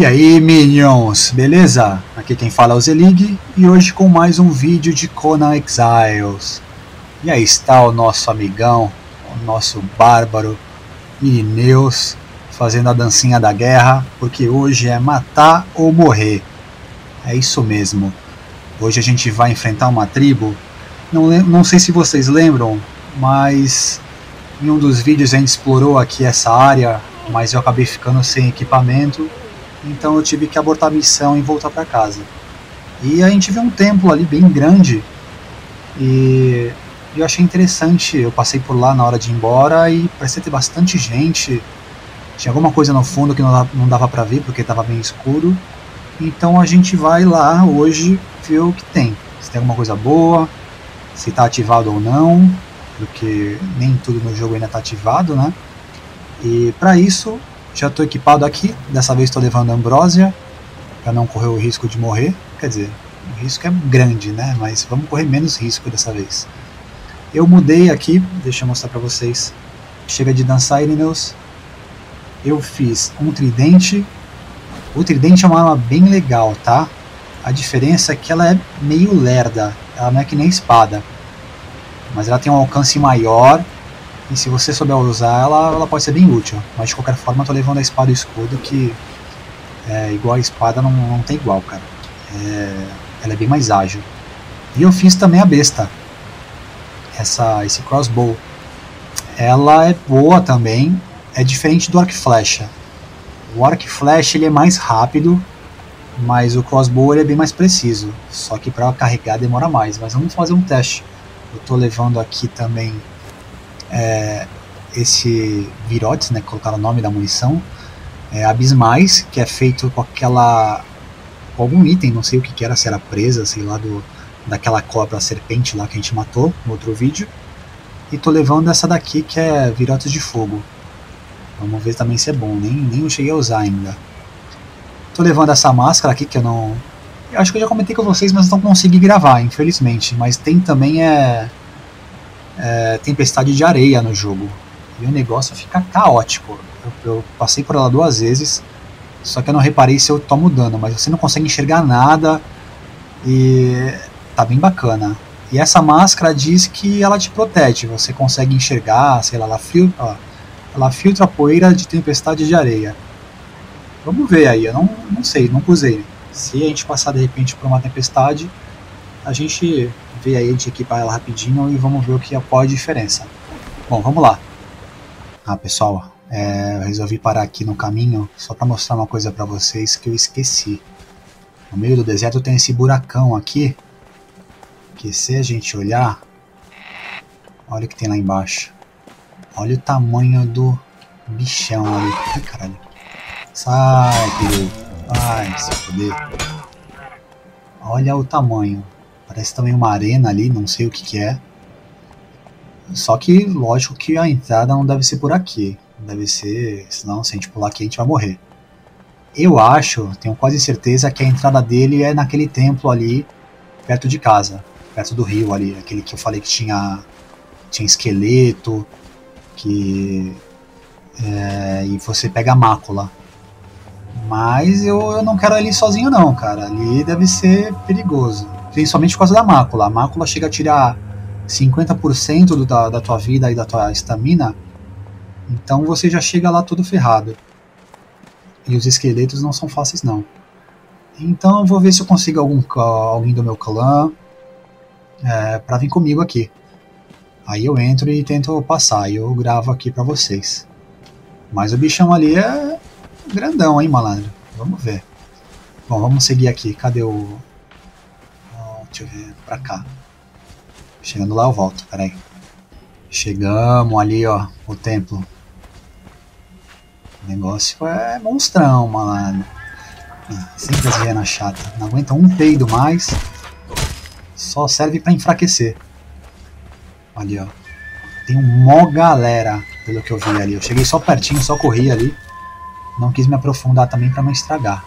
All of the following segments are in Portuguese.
E aí, Minions, beleza? Aqui quem fala é o Zelig e hoje com mais um vídeo de Conan Exiles. E aí está o nosso amigão, o nosso bárbaro Irineus, fazendo a dancinha da guerra, porque hoje é matar ou morrer. É isso mesmo. Hoje a gente vai enfrentar uma tribo. Não, não sei se vocês lembram, mas em um dos vídeos a gente explorou aqui essa área, mas eu acabei ficando sem equipamento então eu tive que abortar a missão e voltar para casa. E a gente viu um templo ali bem grande e eu achei interessante. Eu passei por lá na hora de ir embora e parecia ter bastante gente. Tinha alguma coisa no fundo que não dava para ver porque estava bem escuro. Então a gente vai lá hoje ver o que tem. Se tem alguma coisa boa, se está ativado ou não, porque nem tudo no jogo ainda está ativado, né? E para isso já estou equipado aqui, dessa vez estou levando ambrósia para não correr o risco de morrer. Quer dizer, o risco é grande, né? Mas vamos correr menos risco dessa vez. Eu mudei aqui, deixa eu mostrar para vocês. Chega de dançar, Irineus. Eu fiz um tridente. O tridente é uma arma bem legal, tá? A diferença é que ela é meio lerda. Ela não é que nem espada. Mas ela tem um alcance maior e se você souber usar ela, ela pode ser bem útil. Mas de qualquer forma, eu tô levando a espada e o escudo que é igual a espada não, não tem igual, cara. É, ela é bem mais ágil. E eu fiz também a besta. Essa, esse crossbow. Ela é boa também. É diferente do arco flecha. O arco flecha ele é mais rápido, mas o crossbow ele é bem mais preciso. Só que para carregar demora mais. Mas vamos fazer um teste. Eu estou levando aqui também é, esse virotes, né, colocar o nome da munição, é, abismais, que é feito com aquela com algum item, não sei o que, que era, se era presa, sei lá, do, daquela cobra serpente lá que a gente matou no outro vídeo. E tô levando essa daqui que é virotes de fogo. Vamos ver também se é bom, nem, nem eu cheguei a usar ainda. Tô levando essa máscara aqui que eu não. Eu acho que eu já comentei com vocês, mas não consegui gravar, infelizmente. Mas tem também é é, tempestade de areia no jogo. E o negócio fica caótico. Eu, eu, passei por ela duas vezes, só que eu não reparei se eu tomo dano, mas você não consegue enxergar nada e tá bem bacana. E essa máscara diz que ela te protege, você consegue enxergar, sei lá, ela filtra, ela filtra a poeira de tempestade de areia. Vamos ver aí, eu não, não sei, nunca usei. Se a gente passar de repente por uma tempestade, a gente ver aí de equipar ela rapidinho e vamos ver o que é, qual a diferença. Bom, vamos lá. Ah, pessoal, é, eu resolvi parar aqui no caminho só para mostrar uma coisa para vocês que eu esqueci. No meio do deserto tem esse buracão aqui, que se a gente olhar, olha o que tem lá embaixo. Olha o tamanho do bichão ali. Ai, caralho. Sai, querido. Vai se foder. Olha o tamanho. Parece também uma arena ali, não sei o que, que é. Só que, lógico que a entrada não deve ser por aqui. Deve ser, senão se a gente pular aqui a gente vai morrer. Eu acho, tenho quase certeza que a entrada dele é naquele templo ali, perto de casa, perto do rio ali, aquele que eu falei que tinha, tinha esqueleto, que é, e você pega a mácula. Mas eu, eu não quero ali sozinho não, cara. Ali deve ser perigoso principalmente por causa da mácula. A mácula chega a tirar 50% do, da, da tua vida e da tua estamina, então você já chega lá todo ferrado. E os esqueletos não são fáceis não. Então eu vou ver se eu consigo algum, alguém do meu clã é, para vir comigo aqui. Aí eu entro e tento passar, e eu gravo aqui para vocês. Mas o bichão ali é grandão, hein, malandro? Vamos ver. Bom, vamos seguir aqui. Cadê o, Deixa eu ver, pra cá. Chegando lá eu volto, peraí. Chegamos ali, ó, o templo. O negócio é monstrão, malandro. Ah, sempre as hienas chata. Não aguenta um peido mais. Só serve para enfraquecer. Ali, ó. Tem um mó galera, pelo que eu vi ali. Eu cheguei só pertinho, só corri ali. Não quis me aprofundar também para não estragar.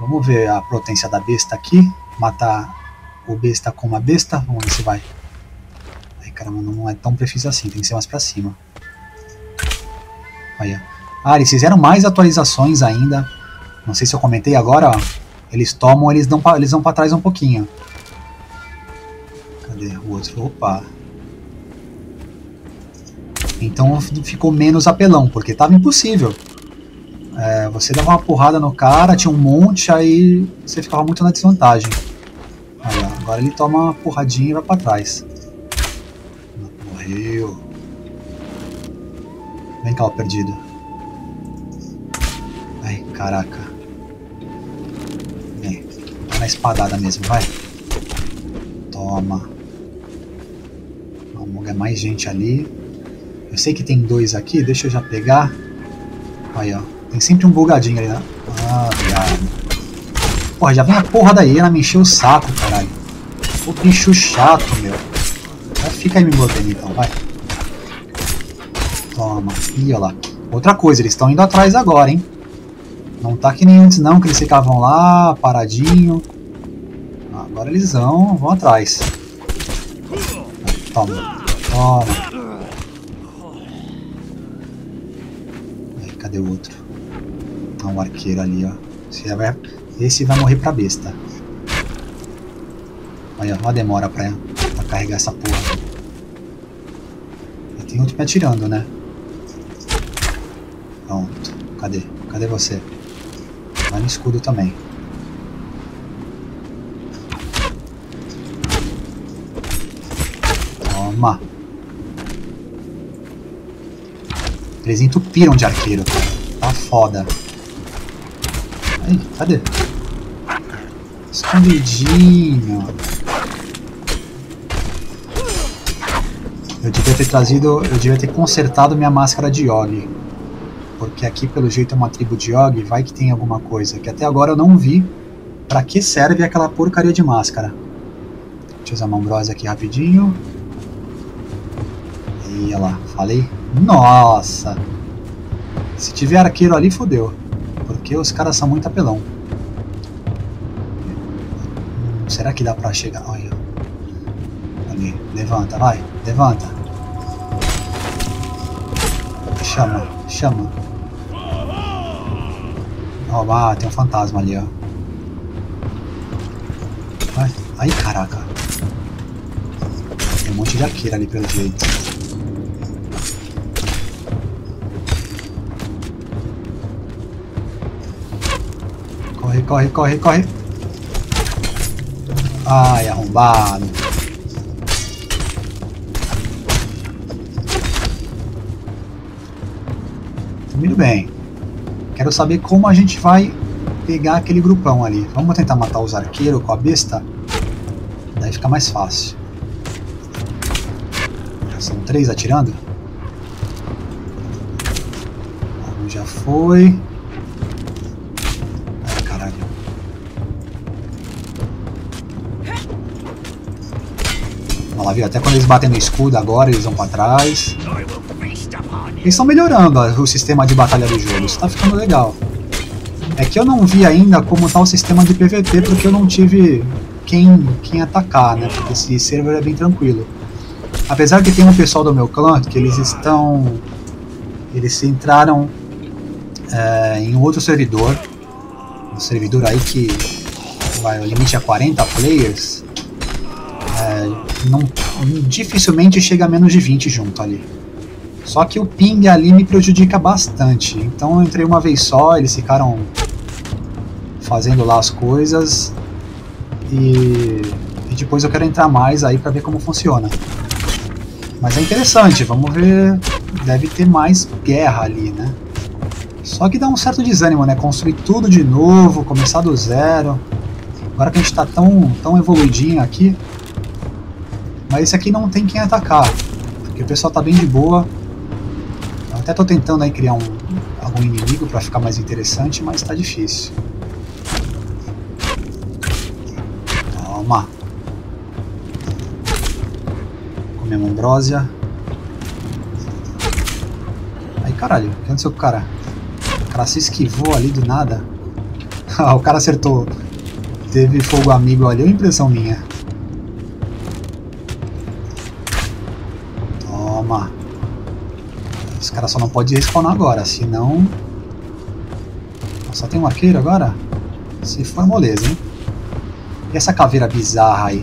Vamos ver a potência da besta aqui. Matar o besta com uma besta. Vamos ver se vai. Ai caramba, não é tão preciso assim, tem que ser mais pra cima. Olha. Ah, eles fizeram mais atualizações ainda Não sei se eu comentei agora, ó. Eles tomam, eles, dão pra, eles vão pra trás um pouquinho. Cadê o outro? Opa. Então ficou menos apelão, porque tava impossível. É, você dava uma porrada no cara, tinha um monte, aí você ficava muito na desvantagem. Agora ele toma uma porradinha e vai pra trás. Morreu. Vem cá, ó, perdido. Ai, caraca. Vem. Tá na espadada mesmo, vai. Toma. Vamos é mais gente ali. Eu sei que tem dois aqui, deixa eu já pegar. Aí, ó. Tem sempre um bugadinho ali, né? Ah, viado. Porra, já vem a porra da hiena me encher o saco, caralho. O bicho chato, meu. Fica aí me mordendo então, vai. Toma. Ih, olha lá. Outra coisa, eles estão indo atrás agora, hein? Não tá que nem antes não, que eles ficavam lá, paradinho. Agora eles vão, vão atrás. Toma. Toma. Aí, cadê o outro? Tá um arqueiro ali, ó. Esse vai, esse vai morrer pra besta. Olha, olha a demora pra, pra carregar essa porra. Tem outro me atirando, né? Pronto. Cadê? Cadê você? Vai no escudo também. Toma. Eles entupiram de arqueiro, cara. Tá foda. Aí, cadê? Escondidinho. Eu devia ter trazido, eu devia ter consertado minha máscara de Yogi porque aqui pelo jeito é uma tribo de Og, vai que tem alguma coisa, que até agora eu não vi para que serve aquela porcaria de máscara. Deixa eu usar uma ambrose aqui rapidinho. E olha lá, falei? Nossa! Se tiver arqueiro ali, fodeu. Porque os caras são muito apelão. Hum, será que dá pra chegar? Olha. Ali, levanta, vai, levanta. Chama, chama. Ó, ah, tem um fantasma ali, ó. Vai. Aí, caraca. Tem um monte de arqueira ali pelo jeito. Corre, corre, corre, corre. Ai, arrombado. Muito bem. Quero saber como a gente vai pegar aquele grupão ali. Vamos tentar matar os arqueiros com a besta? Daí fica mais fácil. São três atirando? Um já foi. Ai, caralho. Olha lá, viu? Até quando eles batem no escudo agora, eles vão pra trás. Eles estão melhorando o sistema de batalha do jogo, isso está ficando legal. É que eu não vi ainda como está o sistema de PVP porque eu não tive quem, quem atacar, né? Porque esse server é bem tranquilo. Apesar que tem um pessoal do meu clã que eles estão. Eles entraram é, em outro servidor. Um servidor aí que vai, o limite é 40 players. É, não, dificilmente chega a menos de 20 junto ali. Só que o ping ali me prejudica bastante. Então eu entrei uma vez só, eles ficaram fazendo lá as coisas. E, e depois eu quero entrar mais aí para ver como funciona. Mas é interessante, vamos ver. Deve ter mais guerra ali, né? Só que dá um certo desânimo, né? Construir tudo de novo, começar do zero. Agora que a gente tá tão, tão evoluidinho aqui. Mas esse aqui não tem quem atacar. Porque o pessoal tá bem de boa. Até tô tentando aí criar um, algum inimigo para ficar mais interessante, mas tá difícil. Toma. Comemos ambrósia. Aí caralho, o que aconteceu com o cara? O cara se esquivou ali do nada. Ah, o cara acertou. Teve fogo amigo ali, é impressão minha. Caras só não podem respawnar agora, senão. Só tem um arqueiro agora? Se for moleza, hein? E essa caveira bizarra aí?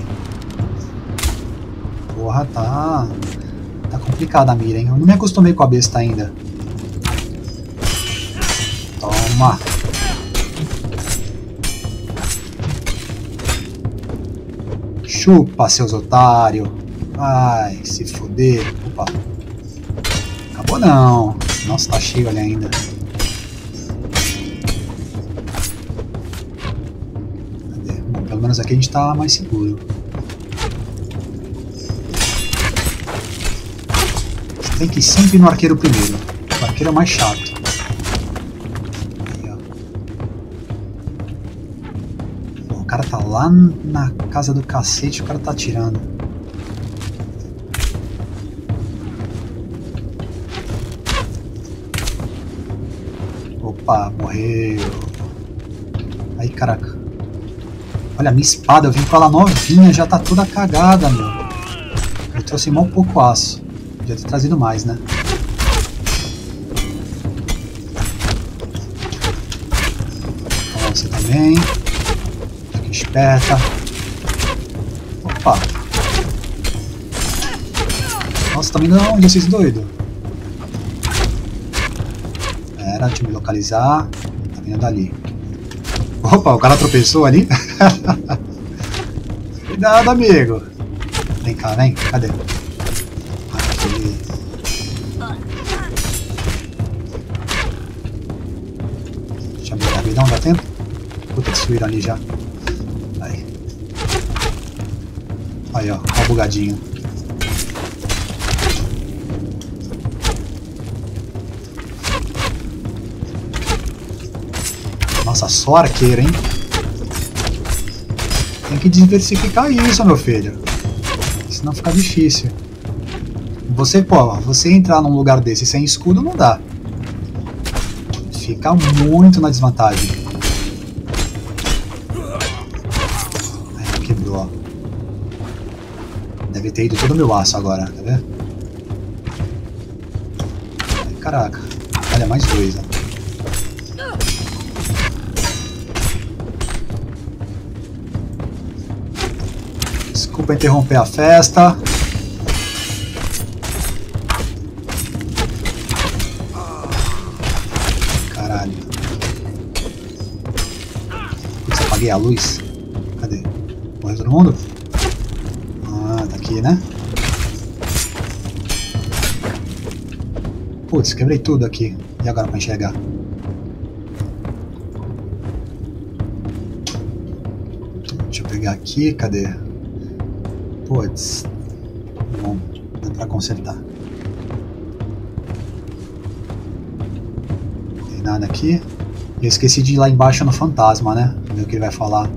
Porra, tá... Tá complicada a mira, hein? Eu não me acostumei com a besta ainda. Toma! Chupa, seus otários! Ai, se fuder. Opa. Não. Nossa, tá cheio ali ainda. Cadê? Bom, pelo menos aqui a gente tá mais seguro. Tem que ir sempre no arqueiro primeiro. O arqueiro é mais chato. Aí, ó. Pô, o cara tá lá na casa do cacete, o cara tá atirando. Opa, morreu. Aí, caraca. Olha, minha espada, eu vim com ela novinha, já tá toda cagada, meu. Eu trouxe mal pouco aço. Podia ter trazido mais, né? Então, você também. Fica esperta. Opa. Nossa, tá vindo onde esses doidos? Pera, deixa eu me localizar. Tá vindo dali. Opa, o cara tropeçou ali. Cuidado, amigo. Vem cá, vem. Cadê? Aqui. Deixa eu ver rapidão, dá tempo? Puta, destruíram ali já. Aí. Aí, ó. Ó o bugadinho. Nossa, só arqueiro, hein? Tem que diversificar isso, meu filho. Senão fica difícil. Você, pô, você entrar num lugar desse sem escudo não dá. Fica muito na desvantagem. Aí, quebrou. Deve ter ido todo meu aço agora, vendo? Ai, caraca. Olha, mais dois, ó. Desculpa interromper a festa. Caralho. Putz, apaguei a luz. Cadê? Morreu todo mundo? Ah, tá aqui, né? Putz, quebrei tudo aqui. E agora pra enxergar? Deixa eu pegar aqui, cadê? Putz. Bom, pra consertar. Tem nada aqui. Eu esqueci de ir lá embaixo no fantasma, né? Ver o que ele vai falar.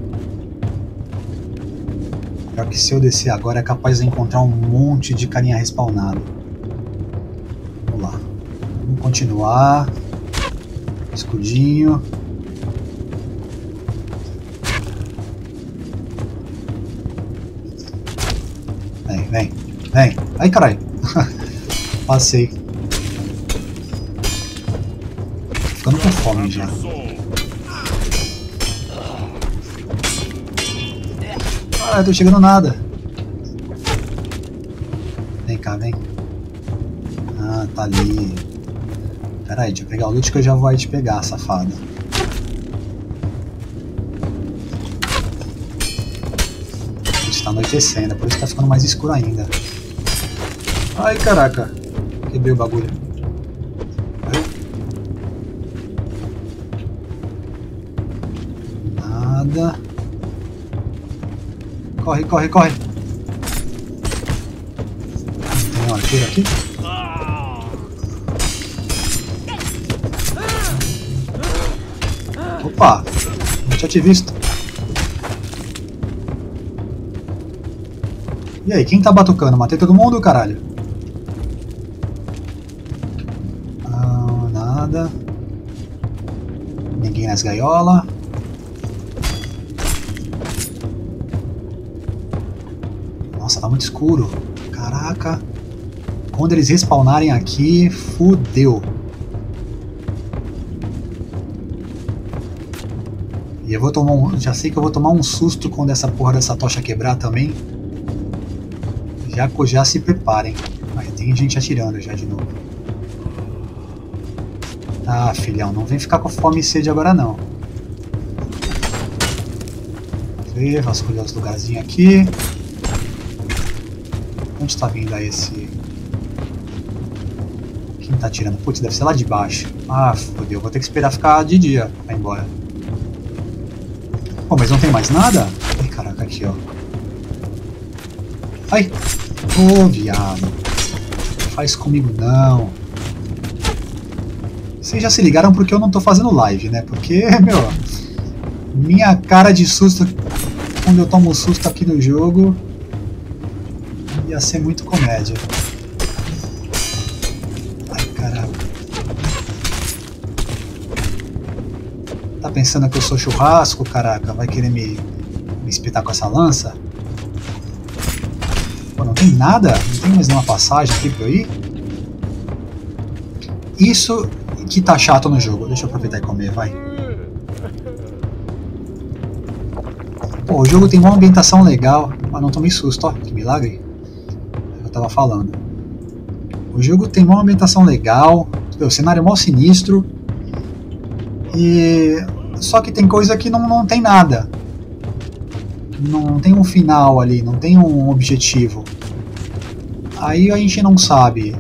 Pior que se eu descer agora é capaz de encontrar um monte de carinha respawnado. Vamos lá. Vamos continuar. Escudinho. Ai, caralho. Passei. Ficando com fome já. Ah, tô chegando nada. Vem cá, vem. Ah, tá ali. Pera aí, deixa eu pegar o loot que eu já vou te pegar, safado. Está anoitecendo, por isso tá ficando mais escuro ainda. Ai, caraca. Quebrei o bagulho. Nada. Corre, corre, corre. Tem um arqueiro aqui? Opa! Não tinha te visto. E aí, quem tá batucando? Matei todo mundo, caralho? Ninguém nas gaiolas. Nossa, tá muito escuro. Caraca. Quando eles respawnarem aqui, fudeu. E eu vou tomar um, já sei que eu vou tomar um susto quando essa porra dessa tocha quebrar também. Já, já se preparem. Aí tem gente atirando já de novo. Ah, filhão, não vem ficar com fome e sede agora não. Vamos ver, vasculhar os lugarzinhos aqui. Onde está vindo aí esse... Quem tá atirando? Putz, deve ser lá de baixo. Ah, fodeu, vou ter que esperar ficar de dia pra ir embora. Pô, mas não tem mais nada? Ai, caraca, aqui, ó. Ai! Ô, oh, viado. Não faz comigo, não. Vocês já se ligaram porque eu não tô fazendo live, né? Porque, meu... Minha cara de susto quando eu tomo susto aqui no jogo ia ser muito comédia. Ai, caraca. Tá pensando que eu sou churrasco, caraca? Vai querer me, me espetar com essa lança? Pô, não tem nada? Não tem mais nenhuma passagem aqui pra eu ir? Isso que tá chato no jogo. Deixa eu aproveitar e comer, vai. Pô, o jogo tem uma ambientação legal, mas não tomei susto, ó, que milagre. Eu tava falando. O jogo tem uma ambientação legal, o cenário é mó sinistro, e só que tem coisa que não, não tem nada. Não tem um final ali, não tem um objetivo. Aí a gente não sabe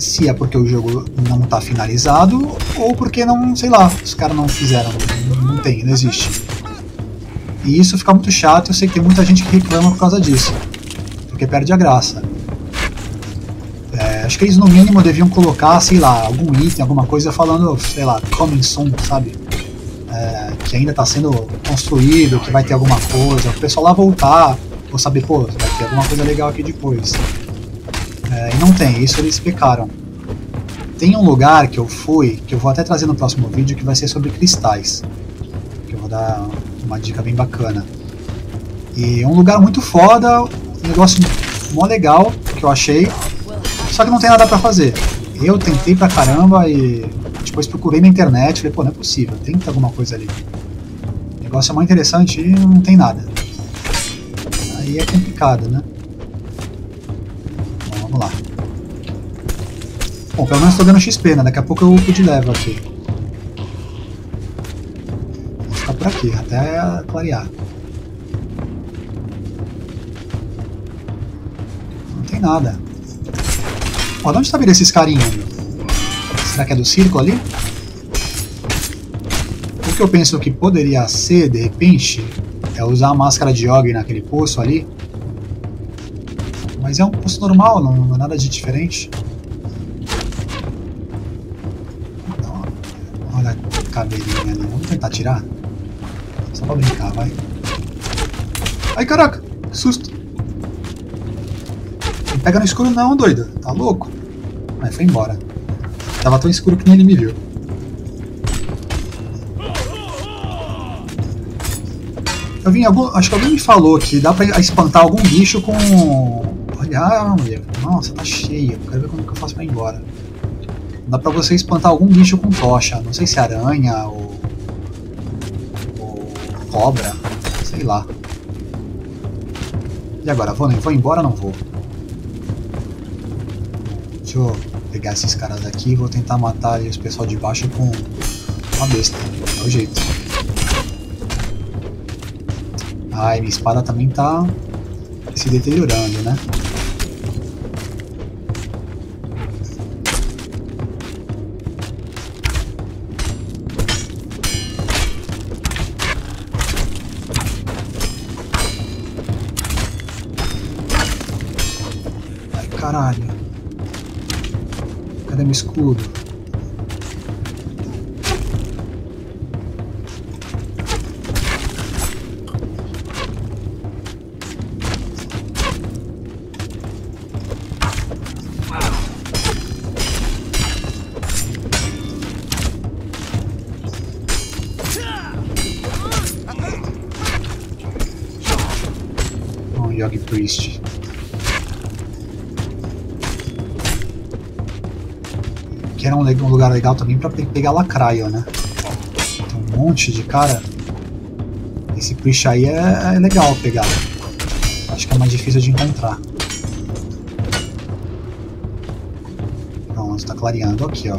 se é porque o jogo não está finalizado ou porque não, sei lá, os caras não fizeram, não tem, não existe. E isso fica muito chato, eu sei que tem muita gente que reclama por causa disso, porque perde a graça. É, acho que eles no mínimo deviam colocar, sei lá, algum item, alguma coisa falando, sei lá, coming soon, sabe? É, que ainda está sendo construído, que vai ter alguma coisa, o pessoal lá voltar, ou saber, pô, vai ter alguma coisa legal aqui depois. Não tem, isso eles pecaram. Tem um lugar que eu fui, que eu vou até trazer no próximo vídeo, que vai ser sobre cristais. Que eu vou dar uma dica bem bacana. E é um lugar muito foda, um negócio mó legal que eu achei, só que não tem nada pra fazer. Eu tentei pra caramba e depois procurei na internet, falei, pô, não é possível, tem que ter alguma coisa ali. O negócio é mais interessante e não tem nada. Aí é complicado, né? Vamos lá. Bom, pelo menos estou dando XP, né? Daqui a pouco eu upo de level aqui. Vou ficar por aqui, até clarear. Não tem nada. Ó, de onde está vindo esses carinhos? Será que é do circo ali? O que eu penso que poderia ser, de repente, é usar a máscara de Og naquele poço ali mas é um poço normal, não é nada de diferente. Ali. Vamos tentar tirar? Só pra brincar, vai. Ai, caraca! Que susto! Não pega no escuro não, doido. Tá louco? Mas foi embora. Tava tão escuro que nem ele me viu. Eu vim, acho que alguém me falou que dá pra espantar algum bicho com ah, mulher, nossa, tá cheia. Quero ver como que eu faço pra ir embora. Dá pra você espantar algum bicho com tocha. Não sei se é aranha ou. Cobra. Sei lá. E agora? Vou, vou embora ou não vou? Deixa eu pegar esses caras aqui e vou tentar matar os pessoal de baixo com uma besta. É o jeito. Ai, minha espada também tá se deteriorando, né? Oh, Yogi Priest. Que era um, um lugar legal também para pegar lacraio, né? Tem um monte de cara. Esse Priest aí é, é legal pegar. Acho que é mais difícil de encontrar. Pronto, tá clareando. Aqui, ó.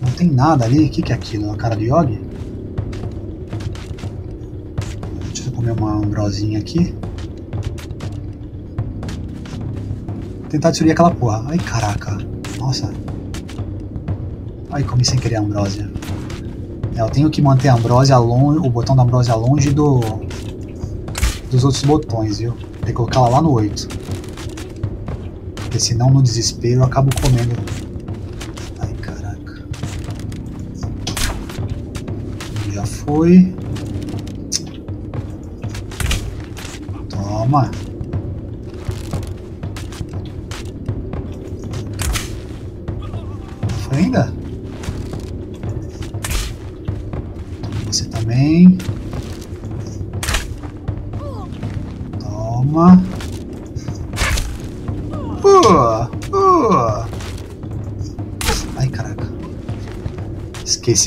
Não tem nada ali. O que, que é aquilo? A cara de Yogi? Deixa eu comer uma ambrosinha aqui. Tentar destruir aquela porra. Ai, caraca. Nossa. Ai, comi sem querer a ambrósia. É, eu tenho que manter a ambrósia longe, o botão da ambrósia longe do dos outros botões, viu? Tem que colocar ela lá no 8. Porque senão no desespero eu acabo comendo. Ai, caraca. Já foi. Toma.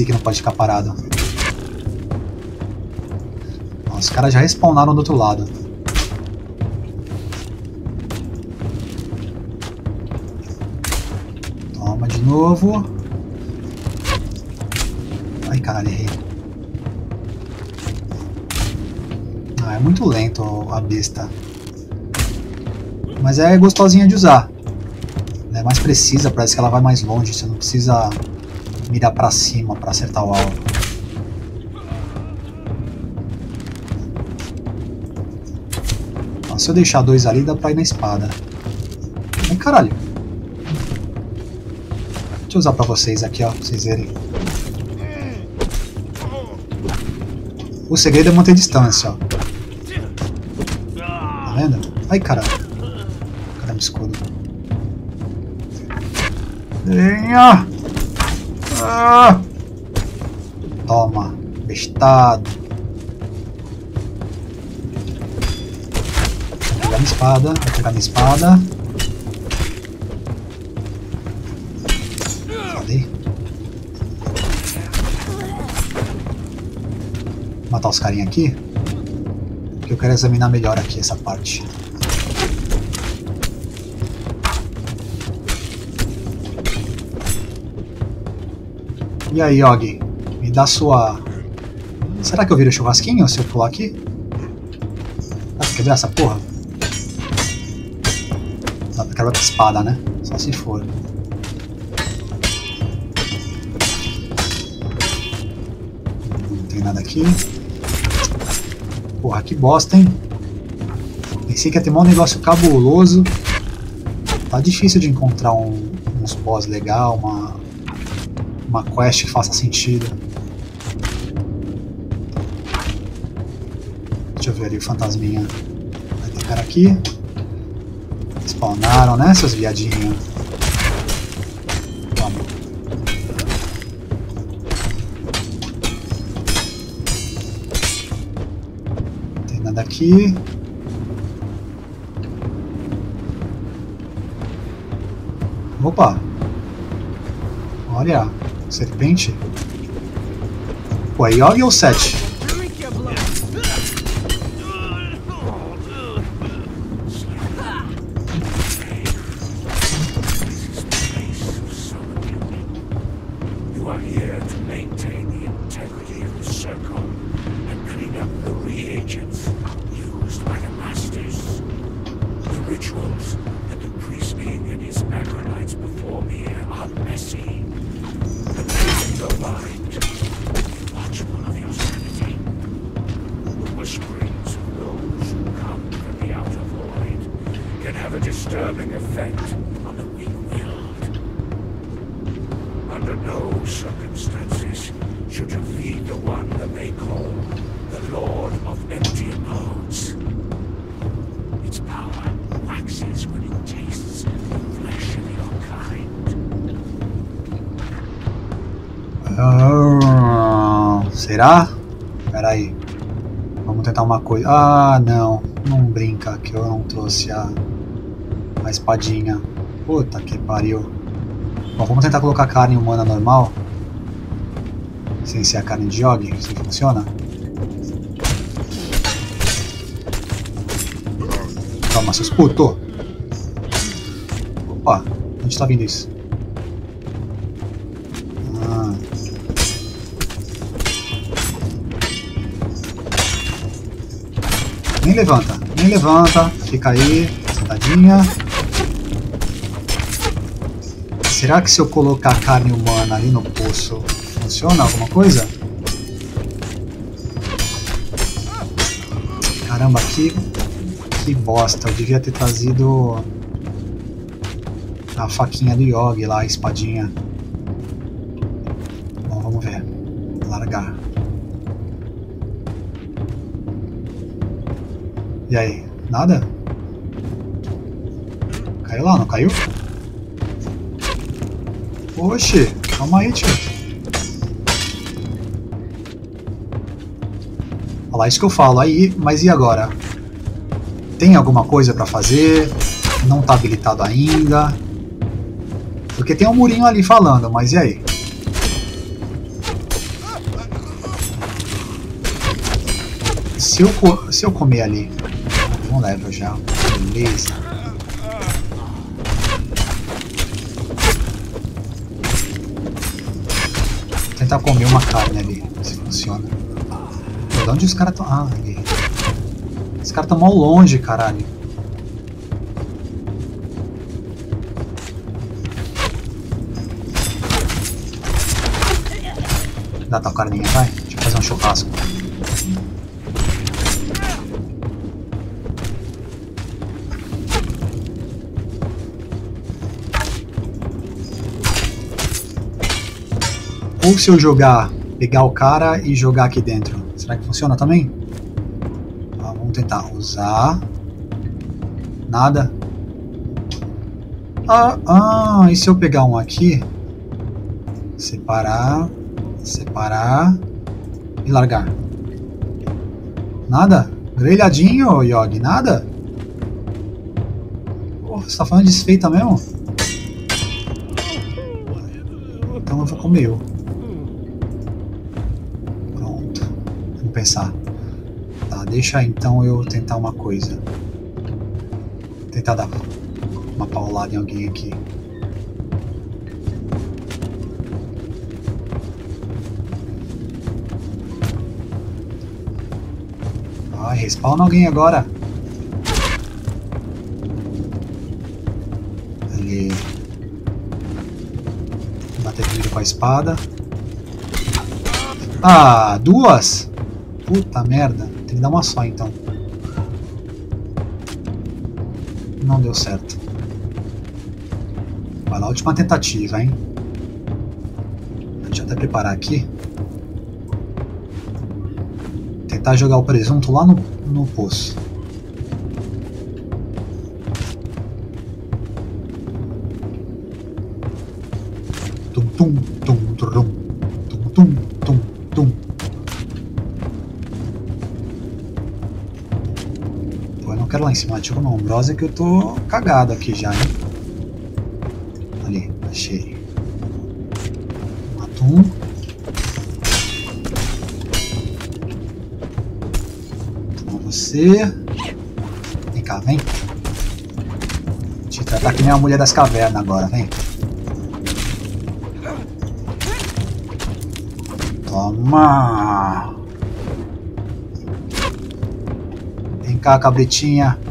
Que não pode ficar parado. Os caras já respawnaram do outro lado. Toma de novo. Ai, caralho, errei. Ah, é muito lento a besta. Mas é gostosinha de usar. É mais precisa, parece que ela vai mais longe. Você não precisa mirar pra cima pra acertar o alvo. Então, se eu deixar dois ali, dá pra ir na espada. Ai, caralho. Deixa eu usar pra vocês aqui, ó, pra vocês verem. O segredo é manter distância, ó. Tá vendo? Ai, caralho. Caramba, escudo. Venha! Toma, bestado. Vou pegar minha espada, vou pegar minha espada. Falei. Matar os carinha aqui. Porque eu quero examinar melhor aqui essa parte. E aí, Yogi? Me dá sua. Será que eu viro churrasquinho se eu pular aqui? Dá pra quebrar essa porra? Dá pra quebrar com espada, né? Só se for. Não tem nada aqui. Porra, que bosta, hein? Pensei que ia ter um negócio cabuloso. Tá difícil de encontrar um, uns boss legal, uma, uma quest que faça sentido. Deixa eu ver ali o fantasminha. Vai ter cara aqui. Spawnaram, né, seus viadinhos? Vamos. Não tem nada aqui. Opa! Olha, serpente. Pô, é Yogi ou 7? Será? Pera aí. Vamos tentar uma coisa. Ah, não. Não brinca que eu não trouxe a, a espadinha. Puta que pariu. Bom, vamos tentar colocar carne humana normal. Sem ser a carne de Yogi. Isso funciona? Calma, seus puto. Opa, onde está vindo isso? Levanta, nem levanta. Fica aí, sentadinha. Será que se eu colocar carne humana ali no poço, funciona alguma coisa? Caramba, que, que bosta. Eu devia ter trazido a faquinha do Yogi lá, a espadinha. Bom, vamos ver. Largar. E aí? Nada? Caiu lá, não caiu? Oxe, calma aí, tio. Olha lá, isso que eu falo. Aí, mas e agora? Tem alguma coisa pra fazer? Não tá habilitado ainda. Porque tem um murinho ali falando, mas e aí? Se eu, se eu comer ali, level já, beleza. Tentar comer uma carne ali, se funciona. De onde os caras estão? Ah, ali. Os caras estão mal longe, caralho. Dá tua carninha, vai. Deixa eu fazer um churrasco. Ou se eu jogar, pegar o cara e jogar aqui dentro. Será que funciona também? Ah, vamos tentar usar. Nada. Ah, ah, e se eu pegar um aqui? Separar separar e largar. Nada? Grelhadinho, Yogi, nada? Porra, você tá falando desfeita mesmo? Então eu vou comer eu. Pensar. Tá, deixa então eu tentar uma coisa. Tentar dar uma paulada em alguém aqui. Respawna alguém agora. Ali. Bater primeiro com a espada. Ah, duas? Puta merda. Tem que dar uma só então. Não deu certo. Vai lá, última tentativa, hein? Deixa eu até preparar aqui. Tentar jogar o presunto lá no no poço. Eu não ombrosa que eu tô cagado aqui já, hein? Ali, achei. Um atum. você. Vem cá, vem. Te tratar que nem a mulher das cavernas agora, vem. Toma! Vem cá, cabritinha.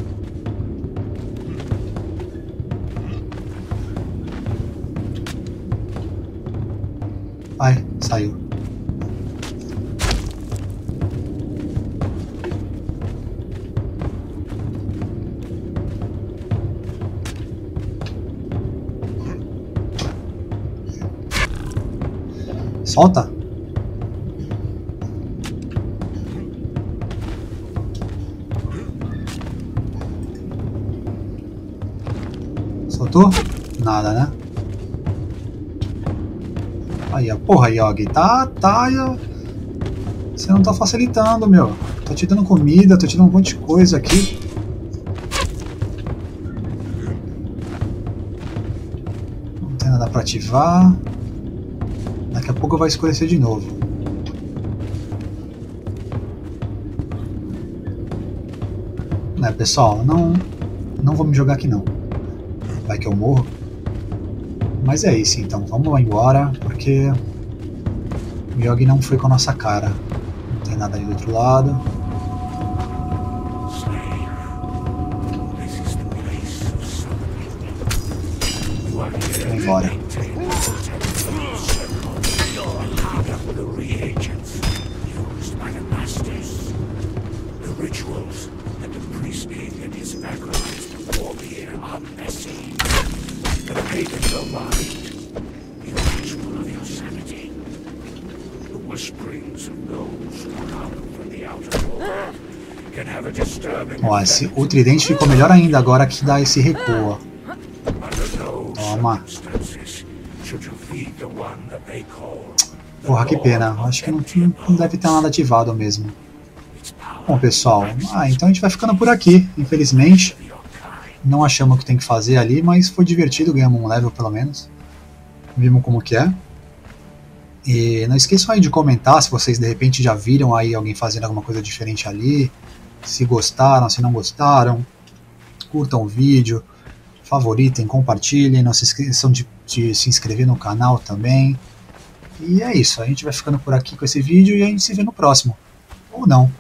Solta. Soltou? Nada, né? Aí, a porra, Yogi, tá, tá, você não tá facilitando, meu. Tô te dando comida, tô te dando um monte de coisa aqui. Não tem nada pra ativar. Pouco vai escurecer de novo. Né, pessoal, não, não vou me jogar aqui não. Vai que eu morro. Mas é isso então, vamos lá embora, porque o Yogi não foi com a nossa cara. Não tem nada ali do outro lado. Ó, esse, o tridente ficou melhor ainda agora que dá esse recuo. Toma. Porra, que pena. Acho que não, não deve ter nada ativado mesmo. Bom, pessoal, ah, então a gente vai ficando por aqui, infelizmente. Não achamos o que tem que fazer ali, mas foi divertido, ganhamos um level pelo menos. Vimos como que é. E não esqueçam aí de comentar se vocês de repente já viram aí alguém fazendo alguma coisa diferente ali se gostaram, se não gostaram. Curtam o vídeo, favoritem, compartilhem, não se esqueçam de, de se inscrever no canal também. E é isso, a gente vai ficando por aqui com esse vídeo e a gente se vê no próximo. Ou não.